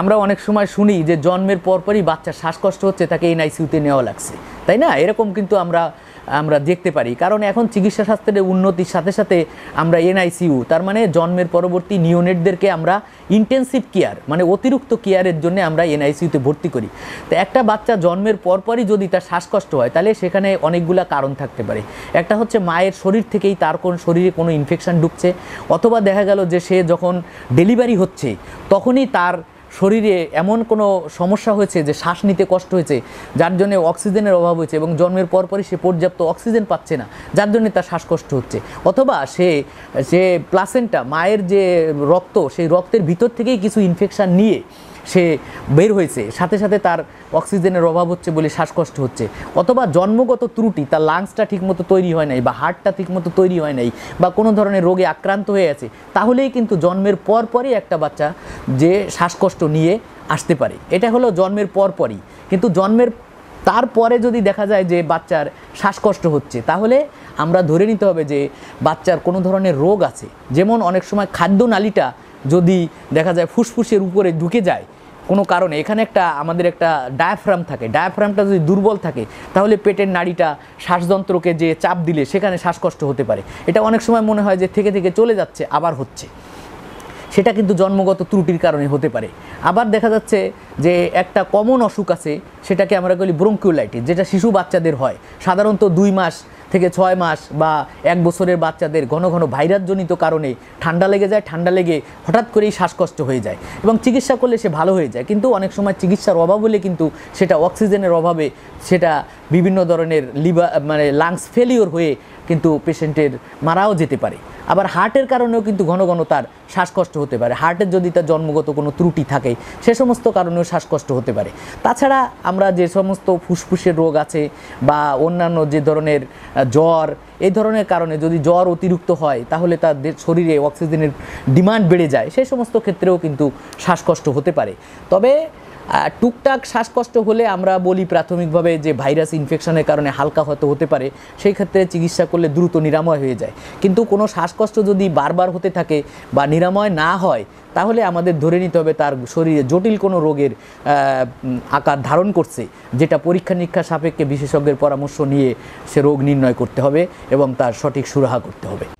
আমরা অনেক সময় শুনি যে জন্মের পরপরই বাচ্চার শ্বাসকষ্ট হচ্ছে, তাকে এনআইসিউতে নেওয়া লাগছে। তাই না? এরকম কিন্তু আমরা আমরা দেখতে পারি। কারণ এখন চিকিৎসা শাস্ত্রের উন্নতির সাথে সাথে আমরা এনআইসিইউ তার মানে জন্মের পরবর্তী নিওনেটদেরকে আমরা ইন্টেন্সিভ কেয়ার মানে অতিরিক্ত কেয়ারের জন্য আমরা এনআইসিইউতে ভর্তি করি। তো একটা বাচ্চা জন্মের পরপরই যদি তার শ্বাসকষ্ট হয়, তাহলে সেখানে অনেকগুলা কারণ থাকতে পারে। একটা হচ্ছে মায়ের শরীর থেকেই তার কোন শরীরে কোনো ইনফেকশন ঢুকছে, অথবা দেখা গেল যে সে যখন ডেলিভারি হচ্ছে, তখনই তার শরীরে এমন কোনো সমস্যা হয়েছে যে শ্বাস নিতে কষ্ট হয়েছে, যার জন্য অক্সিজেনের অভাব হয়েছে এবং জন্মের পরপরই সে পর্যাপ্ত অক্সিজেন পাচ্ছে না, যার জন্য তার শ্বাসকষ্ট হচ্ছে। অথবা সে যে প্লাসেন্টা মায়ের যে রক্ত, সেই রক্তের ভিতর থেকেই কিছু ইনফেকশান নিয়ে সে বের হয়েছে। সাথে সাথে তার অক্সিজেনের অভাব হচ্ছে বলে শ্বাসকষ্ট হচ্ছে। অথবা জন্মগত ত্রুটি, তার লাংসটা ঠিকমতো তৈরি হয় নাই বা হার্টটা ঠিকমতো তৈরি হয় নাই বা কোনো ধরনের রোগে আক্রান্ত হয়ে আছে, তাহলেই কিন্তু জন্মের পর পরই একটা বাচ্চা যে শ্বাসকষ্ট নিয়ে আসতে পারে। এটা হলো জন্মের পর পরই কিন্তু জন্মের তারপরে যদি দেখা যায় যে বাচ্চার শ্বাসকষ্ট হচ্ছে, তাহলে আমরা ধরে নিতে হবে যে বাচ্চার কোনো ধরনের রোগ আছে। যেমন অনেক সময় খাদ্যনালীটা যদি দেখা যায় ফুসফুসের উপরে ঢুকে যায় কোনো কারণে, এখানে একটা আমাদের একটা ডায়াফ্রাম থাকে ডায়াফ্রামটা যদি দুর্বল থাকে, তাহলে পেটের নাড়িটা শ্বাসযন্ত্রকে যে চাপ দিলে, সেখানে শ্বাসকষ্ট হতে পারে। এটা অনেক সময় মনে হয় যে থেকে থেকে চলে যাচ্ছে, আবার হচ্ছে। সেটা কিন্তু জন্মগত ত্রুটির কারণে হতে পারে। আবার দেখা যাচ্ছে যে একটা কমন অসুখ আছে, সেটাকে আমরা বলি ব্রঙ্কিওলাইটিস যেটা শিশু বাচ্চাদের হয়। সাধারণত দুই মাস থেকে ছয় মাস বা এক বছরের বাচ্চাদের ঘন ঘন ভাইরাসজনিত কারণে ঠান্ডা লেগে যায়, ঠান্ডা লেগে হঠাৎ করেই শ্বাসকষ্ট হয়ে যায় এবং চিকিৎসা করলে সে ভালো হয়ে যায়। কিন্তু অনেক সময় চিকিৎসার অভাব হলে কিন্তু সেটা অক্সিজেনের অভাবে সেটা বিভিন্ন ধরনের লিভার মানে লাংস ফেলিওর হয়ে কিন্তু পেশেন্টের মারাও যেতে পারে। আবার হার্টের কারণেও কিন্তু ঘন ঘন তার শ্বাসকষ্ট হতে পারে। হার্টের যদি তার জন্মগত কোনো ত্রুটি থাকে, সে সমস্ত কারণেও শ্বাসকষ্ট হতে পারে। তাছাড়া আমরা যে সমস্ত ফুসফুসের রোগ আছে বা অন্যান্য যে ধরনের জ্বর, এই ধরনের কারণে যদি জ্বর অতিরিক্ত হয়, তাহলে তার শরীরে অক্সিজেনের ডিমান্ড বেড়ে যায়। সেই সমস্ত ক্ষেত্রেও কিন্তু শ্বাসকষ্ট হতে পারে। তবে টুকটাক শ্বাসকষ্ট হলে আমরা বলি প্রাথমিকভাবে যে ভাইরাস ইনফেকশনের কারণে হালকা হয়তো হতে পারে, সেই ক্ষেত্রে চিকিৎসা করলে দ্রুত নিরাময় হয়ে যায়। কিন্তু কোনো শ্বাসকষ্ট যদি বারবার হতে থাকে বা নিরাময় না হয়, তাহলে আমাদের ধরে নিতে হবে তার শরীরে জটিল কোনো রোগের আকার ধারণ করছে, যেটা পরীক্ষা নিরীক্ষা সাপেক্ষে বিশেষজ্ঞের পরামর্শ নিয়ে সে রোগ নির্ণয় করতে হবে এবং তার সঠিক সুরাহা করতে হবে।